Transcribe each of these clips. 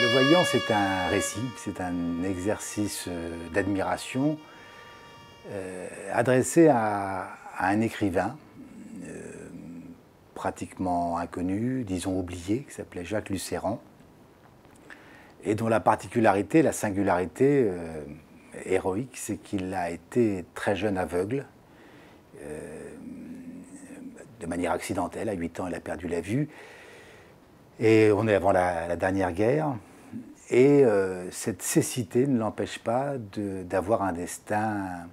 Le voyant, c'est un récit, c'est un exercice euh, d'admiration euh, adressé à, un écrivain euh, pratiquement inconnu, disons oublié, qui s'appelait Jacques Lucéran, et dont la particularité, la singularité héroïque, c'est qu'il a été très jeune aveugle. de manière accidentelle, à 8 ans, il a perdu la vue. Et on est avant la dernière guerre. Et euh, cette cécité ne l'empêche pas d'avoir un destin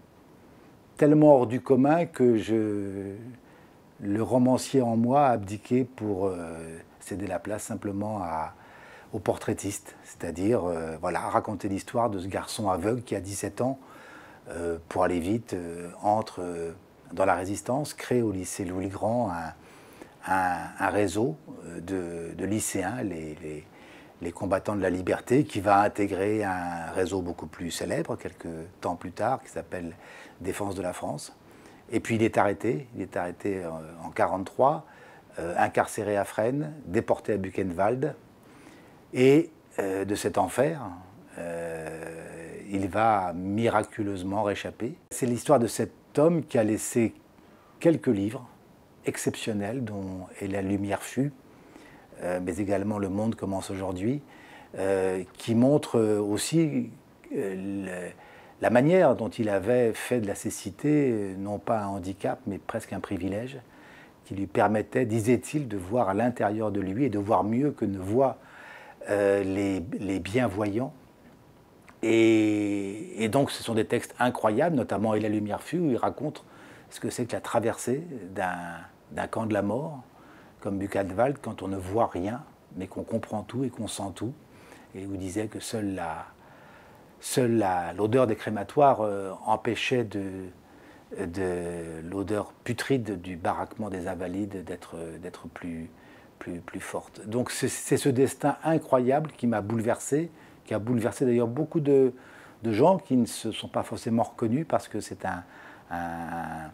tellement hors du commun que le romancier en moi a abdiqué pour euh, céder la place simplement à, au portraitiste, c'est-à-dire euh, voilà, raconter l'histoire de ce garçon aveugle qui a 17 ans, pour aller vite, entre dans la résistance, crée au lycée Louis-Grand un, réseau de, lycéens, les combattants de la liberté, qui va intégrer un réseau beaucoup plus célèbre quelques temps plus tard, qui s'appelle Défense de la France. Et puis il est arrêté, il est arrêté en 1943, euh, incarcéré à Fresnes, déporté à Buchenwald. Et euh, de cet enfer, euh, il va miraculeusement réchapper. C'est l'histoire de cet homme qui a laissé quelques livres exceptionnels, dont Et la lumière fut, euh, mais également Le Monde commence aujourd'hui, euh, qui montre aussi euh, la manière dont il avait fait de la cécité, non pas un handicap, mais presque un privilège, qui lui permettait, disait-il, de voir à l'intérieur de lui et de voir mieux que ne voient les, les, bienvoyants. Et, et, donc ce sont des textes incroyables, notamment Et la lumière fut, où il raconte ce que c'est que la traversée d'un camp de la mort, comme Buchenwald, quand on ne voit rien, mais qu'on comprend tout et qu'on sent tout. Et vous disait que seule la, seule l'odeur des crématoires euh, empêchait de, de l'odeur putride du baraquement des invalides d'être, plus, plus, plus forte. Donc c'est, ce destin incroyable qui m'a bouleversé, qui a bouleversé d'ailleurs beaucoup de, de, gens qui ne se sont pas forcément reconnus parce que c'est un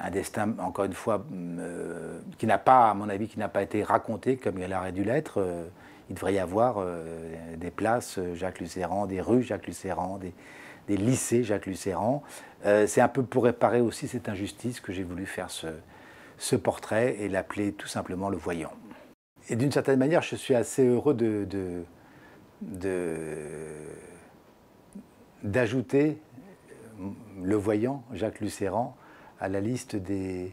un destin, encore une fois, euh, qui n'a pas, à mon avis, qui n'a pas été raconté comme il aurait dû l'être. Euh, il devrait y avoir euh, des places Jacques Lucéran, des rues Jacques Lucéran, des, des lycées Jacques Lucéran. c'est un peu pour réparer aussi cette injustice que j'ai voulu faire ce, ce portrait et l'appeler tout simplement le voyant. Et d'une certaine manière, je suis assez heureux de, d'ajouter le voyant, Jacques Lucéran, à la liste des,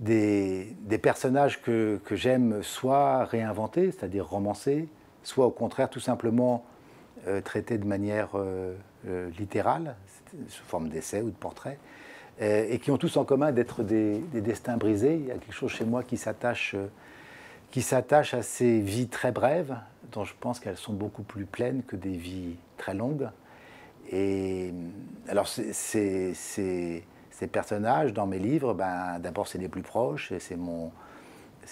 des, personnages que, que j'aime soit réinventer, c'est-à-dire romancer, soit au contraire tout simplement euh, traiter de manière euh, euh, littérale, sous forme d'essai ou de portrait, et qui ont tous en commun d'être des, des, destins brisés. Il y a quelque chose chez moi qui s'attache qui s'attache à ces vies très brèves, dont je pense qu'elles sont beaucoup plus pleines que des vies très longues. Et alors c'est ces personnages dans mes livres, ben, d'abord c'est les plus proches, c'est mon,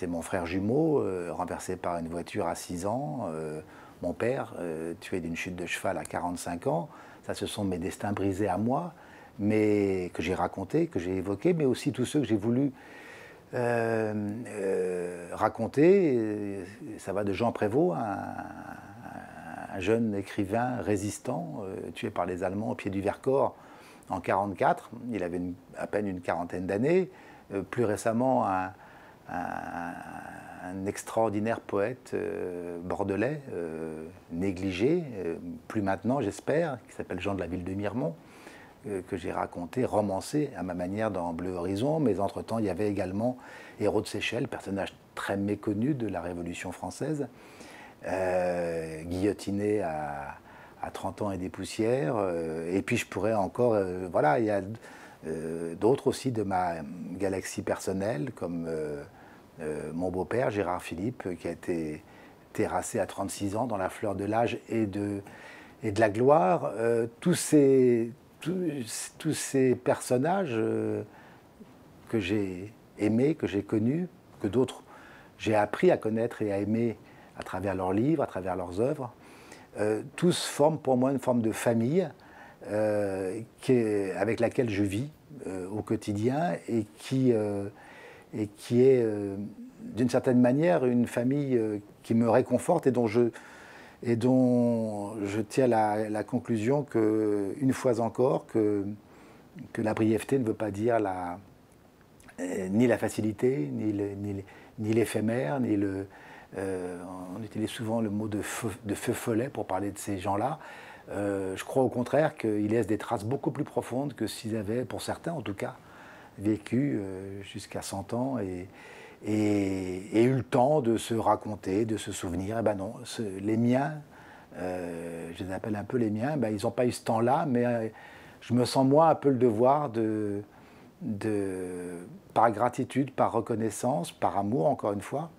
mon frère jumeau, euh, renversé par une voiture à 6 ans, euh, mon père, euh, tué d'une chute de cheval à 45 ans. Ça, ce sont mes destins brisés à moi, mais que j'ai racontés, que j'ai évoqués, mais aussi tous ceux que j'ai voulu raconter. Ça va de Jean Prévost, un jeune écrivain résistant, tué par les Allemands au pied du Vercors en 1944. Il avait à peine une quarantaine d'années. Euh, plus récemment, un, extraordinaire poète euh, bordelais, euh, négligé, plus maintenant j'espère, qui s'appelle Jean de la Ville de Miremont, que j'ai raconté, romancé à ma manière dans Bleu Horizon. Mais entre-temps, il y avait également Héros de Seychelles, personnage très méconnu de la Révolution française, guillotiné à à 30 ans et des poussières. Euh, et puis je pourrais encore, euh, voilà, il y a euh, d'autres aussi de ma galaxie personnelle, comme mon beau-père Gérard Philippe, qui a été terrassé à 36 ans dans la fleur de l'âge et de, la gloire. tous, ces, tous, tous ces personnages que j'ai aimés, que j'ai connus, que d'autres j'ai appris à connaître et à aimer à travers leurs livres, à travers leurs œuvres, euh, tous forment pour moi une forme de famille euh, avec laquelle je vis euh, au quotidien et qui, est d'une certaine manière une famille qui me réconforte et dont je, et la, conclusion que, une fois encore, que, la brièveté ne veut pas dire ni la facilité, ni l'éphémère, ni, le. Euh, on utilise souvent le mot de feu, follet pour parler de ces gens-là. Euh, je crois au contraire qu'ils laissent des traces beaucoup plus profondes que s'ils avaient, pour certains en tout cas, vécu jusqu'à 100 ans et, eu le temps de se raconter, de se souvenir. Eh ben non, les miens, je les appelle un peu les miens, ben ils n'ont pas eu ce temps-là, mais je me sens moi un peu le devoir de, de, par gratitude, par reconnaissance, par amour encore une fois,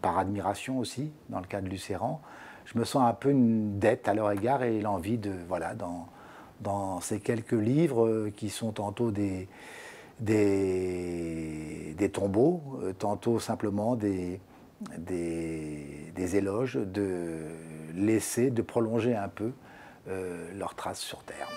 par admiration aussi, dans le cas de Lucéran, je me sens un peu une dette à leur égard et l'envie de, voilà, dans, dans ces quelques livres euh, qui sont tantôt des, des, des tombeaux, euh, tantôt simplement des, des, des, éloges, de laisser, de prolonger un peu euh, leurs traces sur Terre.